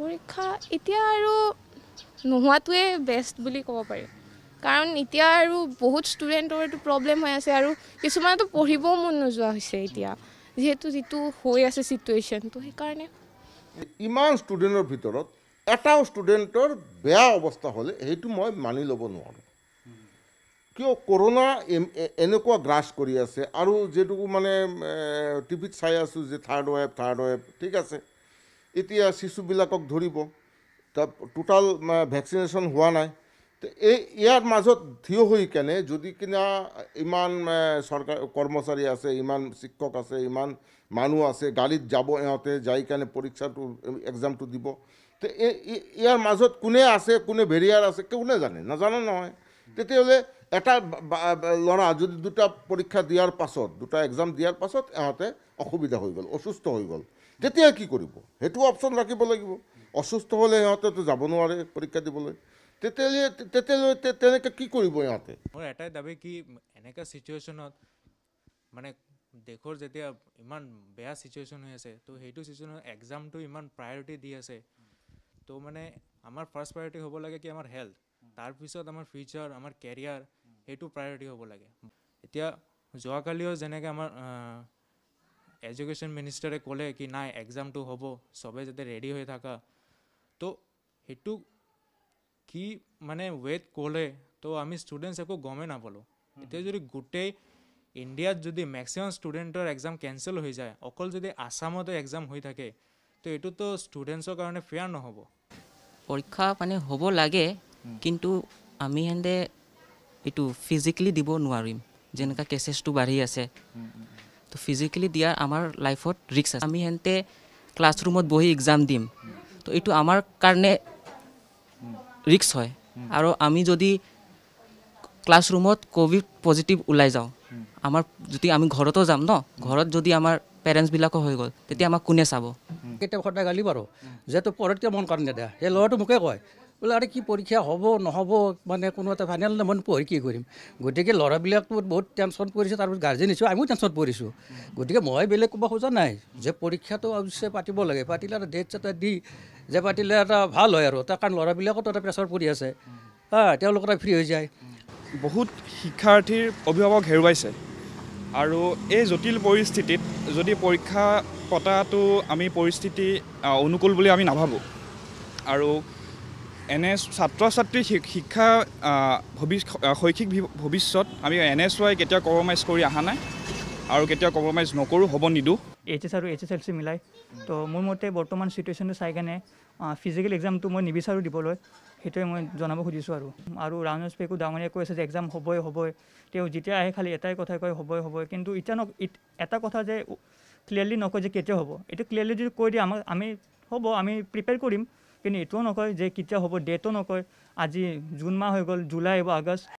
পৰীক্ষা এতিয়া আৰু নোহোৱাটোৱে বেষ্ট বুলি ক'ব পাৰি। কাৰণ এতিয়া আৰু বহুত ষ্টুডেণ্টৰ এইটো প্ৰব্লেম হৈ আছে আৰু কিছুমানতো পঢ়িবও মন নোযোৱা হৈছে এতিয়া। যিহেতু যিটো হৈ আছে ছিটুৱেশ্যন তো সেইকাৰণে। ইমান ষ্টুডেণ্টৰ ভিতৰত এটাও ষ্টুডেণ্টৰ বেয়া অৱস্থা হ'লে সেইটো মই মানি ল'ব নোৱাৰোঁ। কিয় কৰোণা এনেকুৱা গ্ৰাছ কৰি আছে আৰু যিটো মানে টিভিত চাই আছোঁ যে থাৰ্ড ৱেভ থাৰ্ড ৱেভ ঠিক আছে। এতিয়া শিশুবিলাকক ধৰিব। টোটাল ভেকচিনেশ্যন হোৱা নাই। এই ইয়াৰ মাজত থিয় হৈ কেনে যদি কিনা ইমান চৰকাৰ কৰ্মচাৰী আছে ইমান শিক্ষক আছে ইমান মানুহ আছে গাড়ীত যাব ইহঁতে যাই কেনে পৰীক্ষাটো এক্সামটো দিব। তো ইয়াৰ মাজত কোনে আছে কোনে ভেৰিয়াৰ আছে কোনে জানে নাজানে নহয়। তেতিয়াহ'লে এটা ল'ৰা যদি দুটা পৰীক্ষা দিয়াৰ পাছত দুটা এক্সাম দিয়াৰ পাছত ইহঁতে অসুবিধা হৈ গ'ল অসুস্থ হৈ গ'ল। তেতিয়া কি কৰিব? সেইটো অপশ্যন ৰাখিব লাগিব। অসুস্থ হ'লে সিহঁতেতো যাব নোৱাৰে পৰীক্ষা দিবলৈ। তেতিয়াহ'লে তেতিয়াহ'লে তে- তেনেকৈ কি কৰিব ইহঁতে? মোৰ এটাই দাবী কি এনেকুৱা ছিটুৱেশ্যনত মানে দেশৰ যেতিয়া ইমান বেয়া ছিটুৱেশ্যন হৈ আছে তো সেইটো ছিটুৱেশ্যনত এক্সামটো ইমান প্ৰায়ৰিটি দি আছে। তো মানে আমাৰ ফাৰ্ষ্ট প্ৰায়ৰিটি হ'ব লাগে কি আমাৰ হেল্থ তাৰপিছত আমাৰ ফিউচাৰ আমাৰ কেৰিয়াৰ সেইটো প্ৰায়ৰিটি হ'ব লাগে। এতিয়া যোৱাকালিও যেনেকৈ আমাৰ এডুকেশ্যন মিনিষ্টাৰে ক'লে কি নাই এক্সামটো হ'ব চবে যাতে ৰেডি হৈ থাকা। তো সেইটো কি মানে ৱেট ক'লে তো আমি ষ্টুডেণ্টছ একো গমেই নাপালোঁ। এতিয়া যদি গোটেই ইণ্ডিয়াত যদি মেক্সিমাম ষ্টুডেণ্টৰ এক্সাম কেঞ্চেল হৈ যায় অকল যদি আছামতে এক্সাম হৈ থাকে তো এইটোতো ষ্টুডেণ্টছৰ কাৰণে ফেয়াৰ নহ'ব। পৰীক্ষা মানে হ'ব লাগে কিন্তু আমি সেনে এইটো ফিজিকেলি দিব নোৱাৰিম। যেনেকুৱা কেচেছটো বাঢ়ি আছে। তো ফিজিকেলি দিয়াৰ আমাৰ লাইফত ৰিক্স আছে। আমি সেনেতে ক্লাছৰুমত বহি এক্সাম দিম। তো এইটো আমাৰ কাৰণে ৰিক্স হয়। আৰু আমি যদি ক্লাছৰুমত ক'ভিড পজিটিভ ওলাই যাওঁ আমাৰ যদি আমি ঘৰতো যাম ন ঘৰত যদি আমাৰ পেৰেণ্টছবিলাকো হৈ গ'ল তেতিয়া আমাক কোনে চাব? কেতিয়াবা সদায় গালি পাৰোঁ? যে তোৰ পঢ়াত কিয় মন কাৰণে নিদিয়া সেই ল'ৰাটো মোকে কয়। বোলে আৰে কি পৰীক্ষা হ'ব নহ'ব মানে কোনো এটা ফাইনেল মই পঢ়ি কি কৰিম? গতিকে ল'ৰাবিলাকতো বহুত টেনশ্যন পৰিছে তাৰপিছত গাৰ্জেন হিচাপে আমিও টেনশ্যন পৰিছোঁ। গতিকে মই বেলেগ ক'ব খোজা নাই যে পৰীক্ষাটো অৱশ্যে পাতিব লাগে। পাতিলে এটা ডেট এটা দি যে পাতিলে এটা ভাল হয় আৰু তাৰ কাৰণ ল'ৰাবিলাকতো এটা প্ৰেছাৰ পৰি আছে। হা তেওঁলোক এটা ফ্ৰী হৈ যায়। বহুত শিক্ষাৰ্থীৰ অভিভাৱক হেৰুৱাইছে। আৰু এই জটিল পৰিস্থিতিত যদি পৰীক্ষা পতাটো আমি পৰিস্থিতি অনুকূল বুলি আমি নাভাবোঁ আৰু এনে ছাত্ৰ ছাত্ৰীৰ শিক্ষা শৈক্ষিক ভৱিষ্যত আমি এন এছ ৱাই কেতিয়াও কম্প্ৰমাইজ কৰি অহা নাই আৰু কেতিয়াও কম্প্ৰমাইজ নকৰোঁ হ'ব নিদিওঁ। এইচ এছ আৰু এইচ এছ এল চি মিলাই। তো মোৰ মতে বৰ্তমান চিটুৱেশ্যনটো চাই কেনে ফিজিকেল এক্সামটো মই নিবিচাৰোঁ দিবলৈ সেইটোৱে মই জনাব খুজিছোঁ আৰু। আৰু ৰাজনজ পেকো ডাঙৰীয়াই কৈ আছে যে এক্সাম হ'বই হ'বই। তেওঁ যেতিয়া আহে খালি এটাই কথাই কয় হ'বই হ'বই। কিন্তু এতিয়া ন এটা কথা যে ক্লিয়াৰলি নকয় যে কেতিয়া হ'ব। এইটো ক্লিয়াৰলি যদি কৈ দিয়ে আমাক আমি হ'ব আমি প্ৰিপেয়াৰ কৰিম। কিন্তু এইটোও নকয় যে কেতিয়া হ'ব ডেটো নকয়। আজি জুন মাহ হৈ গ'ল জুলাই আহিব আগষ্ট।